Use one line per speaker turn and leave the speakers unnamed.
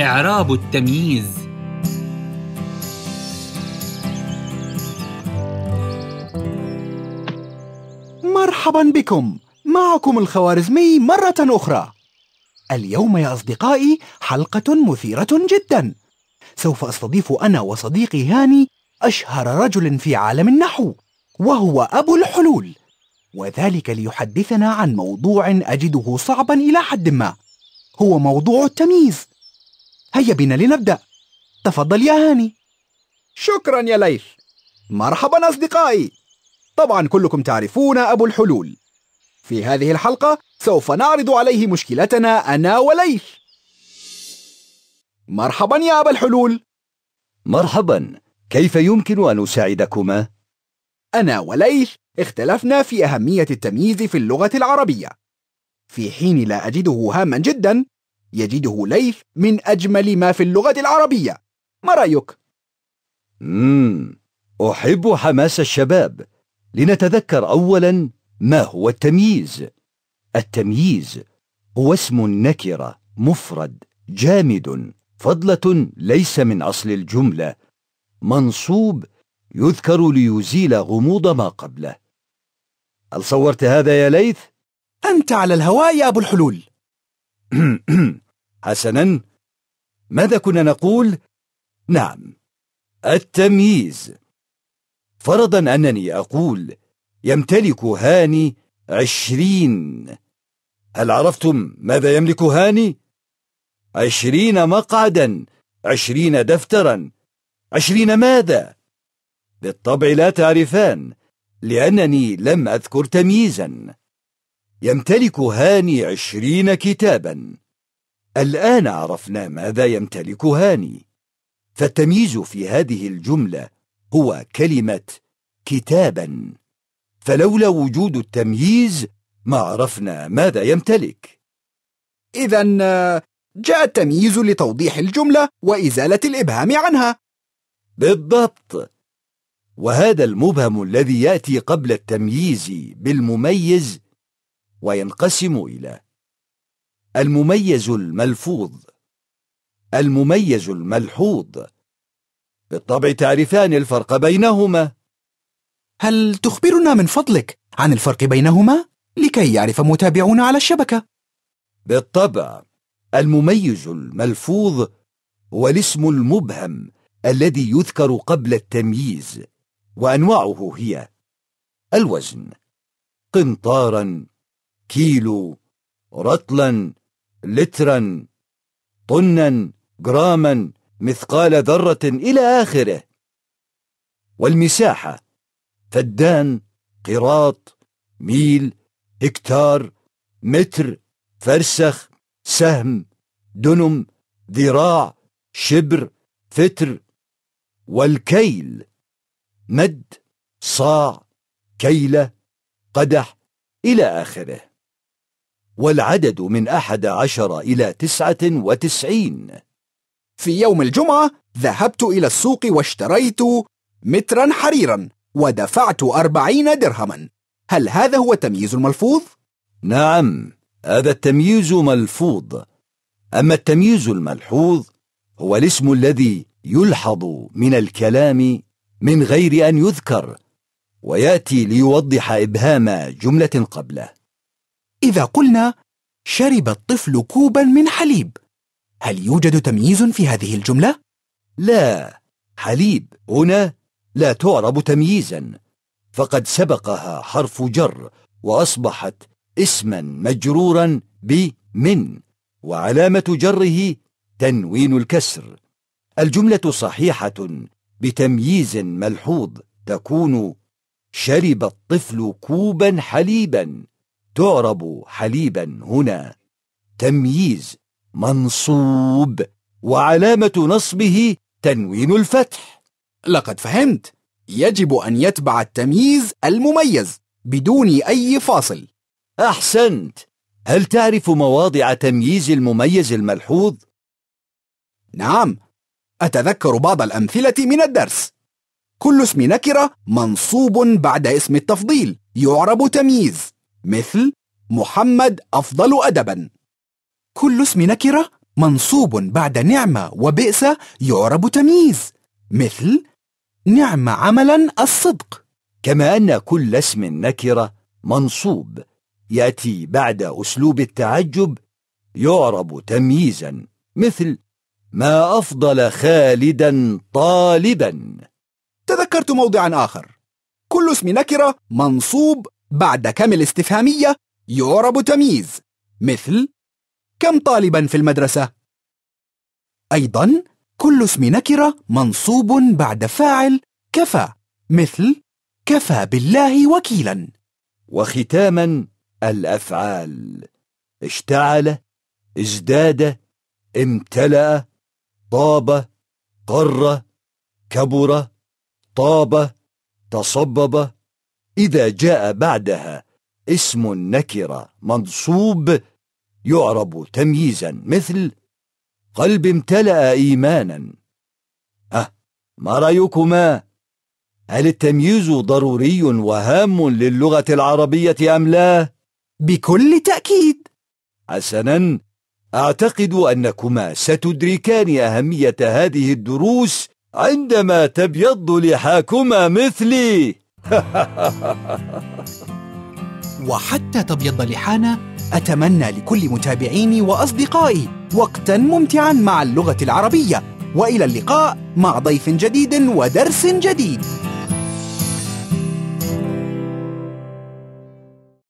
إعراب التمييز.
مرحبا بكم. معكم الخوارزمي مرة أخرى. اليوم يا أصدقائي حلقة مثيرة جدا. سوف أستضيف أنا وصديقي هاني أشهر رجل في عالم النحو وهو أبو الحلول. وذلك ليحدثنا عن موضوع أجده صعبا إلى حد ما. هو موضوع التمييز. هيا بنا لنبدأ. تفضل يا هاني.
شكرا يا ليث مرحبا أصدقائي. طبعا كلكم تعرفون أبو الحلول. في هذه الحلقة سوف نعرض عليه مشكلتنا أنا وليث مرحبا يا أبا الحلول.
مرحبا. كيف يمكن أن أساعدكما؟
أنا وليث اختلفنا في أهمية التمييز في اللغة العربية. في حين لا أجده هاما جدا يجده ليث من أجمل ما في اللغة العربية ما رأيك؟
مم. أحب حماس الشباب لنتذكر أولا ما هو التمييز التمييز هو اسم نكرة مفرد جامد فضلة ليس من أصل الجملة منصوب يذكر ليزيل غموض ما قبله هل صورت هذا يا ليث؟
أنت على الهواء يا أبو الحلول
حسنا ماذا كنا نقول؟ نعم التمييز فرضا أنني أقول يمتلك هاني عشرين هل عرفتم ماذا يملك هاني؟ عشرين مقعدا عشرين دفترا عشرين ماذا؟ بالطبع لا تعرفان لأنني لم أذكر تمييزا يمتلك هاني عشرين كتابا. الآن عرفنا ماذا يمتلك هاني. فالتمييز في هذه الجملة هو كلمة كتابا. فلولا وجود التمييز ما عرفنا ماذا يمتلك.
إذا جاء التمييز لتوضيح الجملة وإزالة الإبهام عنها.
بالضبط. وهذا المبهم الذي يأتي قبل التمييز بالمميز وينقسم إلى المميز الملفوظ المميز الملحوظ بالطبع تعرفان الفرق بينهما
هل تخبرنا من فضلك عن الفرق بينهما لكي يعرف متابعونا على الشبكة؟
بالطبع المميز الملفوظ هو الاسم المبهم الذي يذكر قبل التمييز وأنواعه هي الوزن قنطارا كيلو رطلا لترا طنا جراما مثقال ذرة إلى آخره. والمساحة فدان قراط ميل هكتار متر فرسخ سهم دنم ذراع شبر فتر. والكيل مد صاع كيلة قدح إلى آخره. والعدد من أحد عشر إلى تسعة وتسعين.
في يوم الجمعة ذهبت إلى السوق واشتريت مترا حريرا ودفعت أربعين درهما. هل هذا هو التمييز الملفوظ؟
نعم هذا التمييز ملفوظ. أما التمييز الملحوظ هو الاسم الذي يلحظ من الكلام من غير أن يذكر ويأتي ليوضح إبهام جملة قبله.
إذا قلنا شرب الطفل كوبا من حليب هل يوجد تمييز في هذه الجملة؟
لا حليب هنا لا تعرب تمييزا فقد سبقها حرف جر وأصبحت اسما مجرورا بمن وعلامة جره تنوين الكسر الجملة صحيحة بتمييز ملحوظ تكون شرب الطفل كوبا حليبا تعرب حليبا هنا. تمييز منصوب. وعلامة نصبه تنوين الفتح.
لقد فهمت. يجب أن يتبع التمييز المميز بدون أي فاصل.
أحسنت. هل تعرف مواضع تمييز المميز الملحوظ؟
نعم. أتذكر بعض الأمثلة من الدرس. كل اسم نكرة منصوب بعد اسم التفضيل. يعرب تمييز. مثل محمد أفضل أدبا.
كل اسم نكرة منصوب بعد نعمة وبئس يعرب تمييز مثل نعم عملا الصدق.
كما أن كل اسم نكرة منصوب يأتي بعد أسلوب التعجب يعرب تمييزا مثل ما أفضل خالدا طالبا.
تذكرت موضعا آخر. كل اسم نكرة منصوب بعد كم الاستفهامية؟ يعرب تمييز. مثل كم طالبا في المدرسة؟
أيضا كل اسم نكرة منصوب بعد فاعل كفى. مثل كفى بالله وكيلا.
وختاما الأفعال. اشتعل ازداد امتلأ طاب قر كبر طاب تصبب إذا جاء بعدها اسم نكرة منصوب يعرب تمييزا مثل قلب امتلأ إيمانا أه ما رأيكما؟ هل التمييز ضروري وهام للغة العربية أم لا؟
بكل تأكيد
حسنا أعتقد أنكما ستدركان أهمية هذه الدروس عندما تبيض لحاكما مثلي
وحتى تبيض لحانا أتمنى لكل متابعيني وأصدقائي وقتا ممتعا مع اللغة العربية. وإلى اللقاء مع ضيف جديد ودرس جديد.